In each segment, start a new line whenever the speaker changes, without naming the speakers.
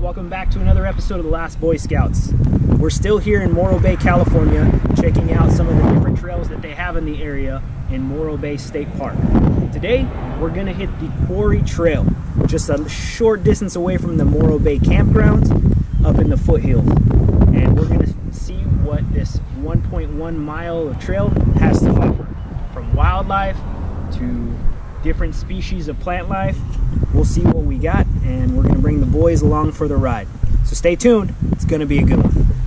welcome back to another episode of the Last Boy Scouts. We're still here in Morro Bay, California, checking out some of the different trails that they have in the area in Morro Bay State Park. Today, we're gonna hit the Quarry Trail, just a short distance away from the Morro Bay campgrounds up in the foothills. And we're gonna see what this 1.1 mile of trail has to offer. From wildlife to different species of plant life. We'll see what we got and we're gonna bring the boys along for the ride. So stay tuned, it's gonna be a good one.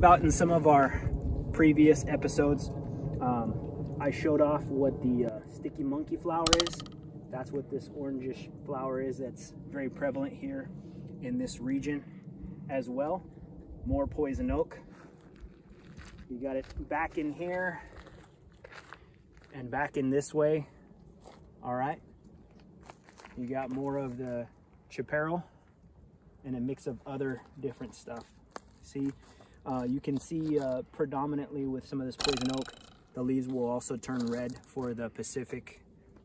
About in some of our previous episodes, um, I showed off what the uh, sticky monkey flower is. That's what this orangish flower is that's very prevalent here in this region as well. More poison oak. You got it back in here and back in this way. All right. You got more of the chaparral and a mix of other different stuff. See, uh, you can see uh, predominantly with some of this poison oak, the leaves will also turn red for the Pacific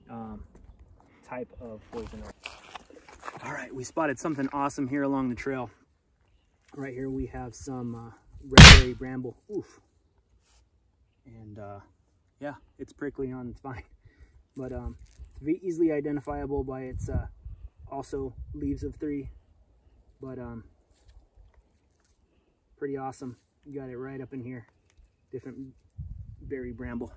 um, type of poison oak. All right, we spotted something awesome here along the trail. Right here we have some uh, redberry bramble. Oof. And uh, yeah, it's prickly on its vine. But um, it's very easily identifiable by its uh, also leaves of three. But um, pretty awesome. You got it right up in here. Different berry bramble.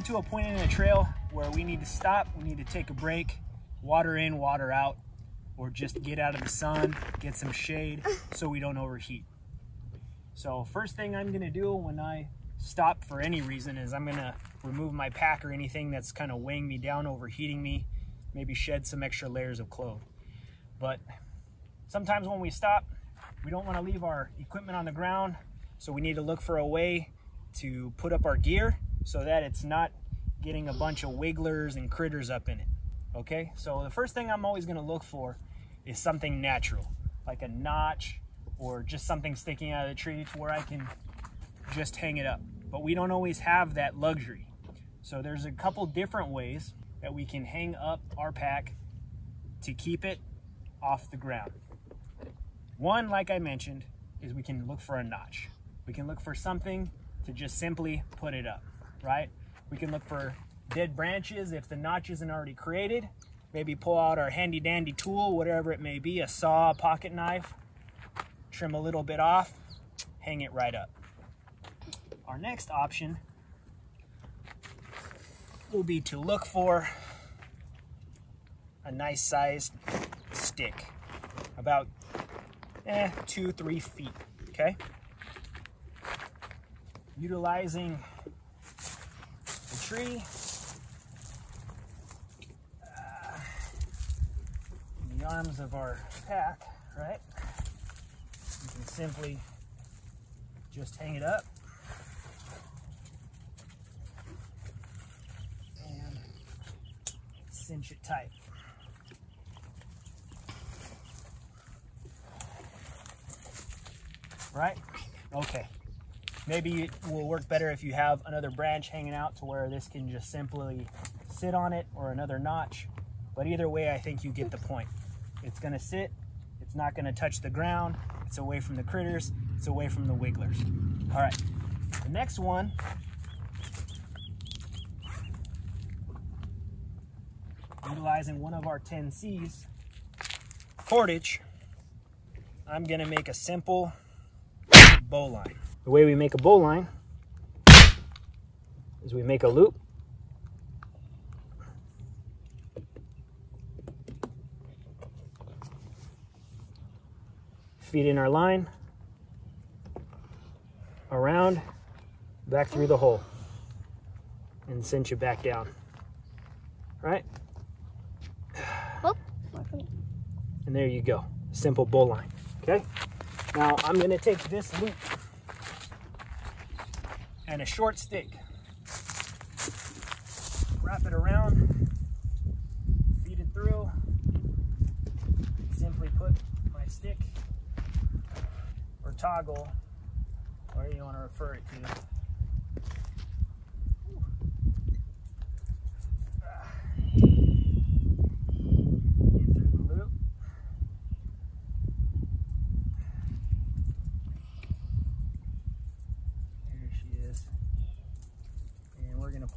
Come to a point in a trail where we need to stop, we need to take a break, water in, water out, or just get out of the sun, get some shade so we don't overheat. So first thing I'm gonna do when I stop for any reason is I'm gonna remove my pack or anything that's kind of weighing me down, overheating me, maybe shed some extra layers of clothes. But sometimes when we stop, we don't wanna leave our equipment on the ground, so we need to look for a way to put up our gear so that it's not getting a bunch of wigglers and critters up in it. Okay, so the first thing I'm always gonna look for is something natural, like a notch or just something sticking out of the tree to where I can just hang it up. But we don't always have that luxury. So there's a couple different ways that we can hang up our pack to keep it off the ground. One, like I mentioned, is we can look for a notch. We can look for something to just simply put it up, right? We can look for dead branches if the notch isn't already created. Maybe pull out our handy dandy tool, whatever it may be, a saw, a pocket knife, trim a little bit off, hang it right up. Our next option will be to look for a nice sized stick, about eh, two, three feet, okay? Utilizing tree, uh, the arms of our pack, right? You can simply just hang it up and cinch it tight. Right? Okay. Maybe it will work better if you have another branch hanging out to where this can just simply sit on it or another notch. But either way, I think you get the point. It's gonna sit, it's not gonna touch the ground, it's away from the critters, it's away from the wigglers. All right, the next one utilizing one of our 10Cs cordage, I'm gonna make a simple bowline. The way we make a bowline is we make a loop. Feed in our line around back through the hole and cinch it back down. Right? And there you go. Simple bowline. Okay? Now I'm to take this loop and a short stick. Wrap it around, feed it through, simply put my stick or toggle, whatever you want to refer it to,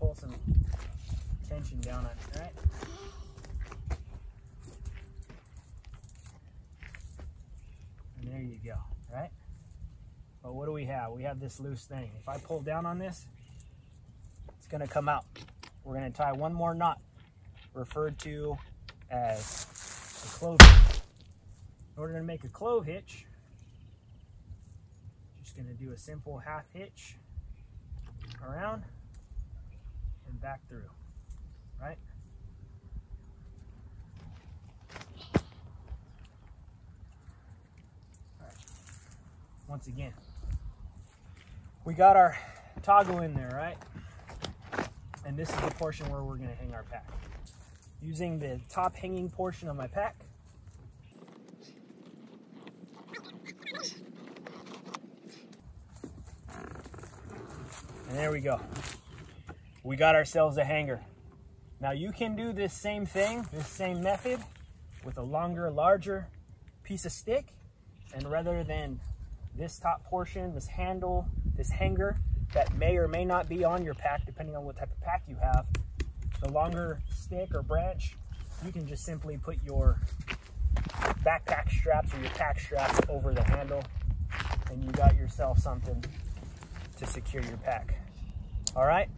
pull some tension down on it, right? And there you go, right? But what do we have? We have this loose thing. If I pull down on this, it's gonna come out. We're gonna tie one more knot, referred to as a clove. In order to make a clove hitch, just gonna do a simple half hitch around and back through, right? Once again, we got our toggle in there, right? And this is the portion where we're gonna hang our pack. Using the top hanging portion of my pack, And there we go we got ourselves a hanger. Now you can do this same thing, this same method with a longer, larger piece of stick. And rather than this top portion, this handle, this hanger that may or may not be on your pack, depending on what type of pack you have, the longer stick or branch, you can just simply put your backpack straps or your pack straps over the handle and you got yourself something to secure your pack. All right?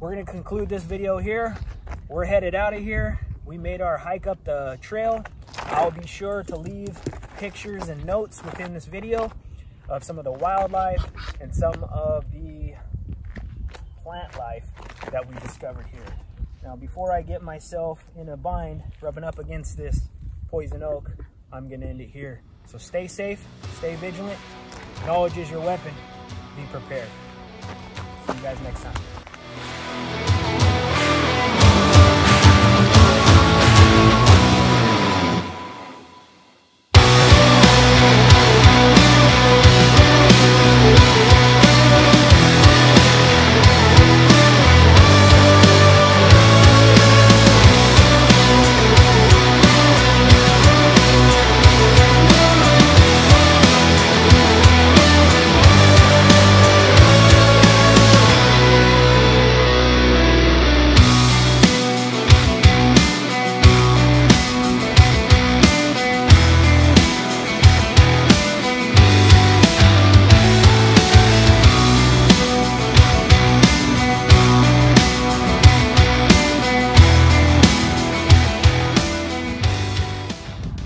We're gonna conclude this video here. We're headed out of here. We made our hike up the trail. I'll be sure to leave pictures and notes within this video of some of the wildlife and some of the plant life that we discovered here. Now, before I get myself in a bind rubbing up against this poison oak, I'm gonna end it here. So stay safe, stay vigilant. Knowledge is your weapon. Be prepared. See you guys next time.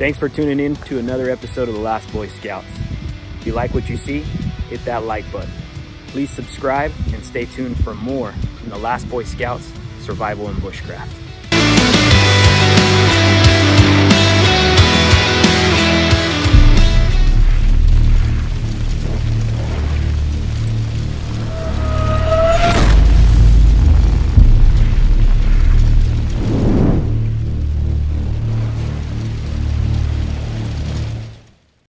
Thanks for tuning in to another episode of The Last Boy Scouts. If you like what you see, hit that like button. Please subscribe and stay tuned for more from The Last Boy Scouts Survival and Bushcraft.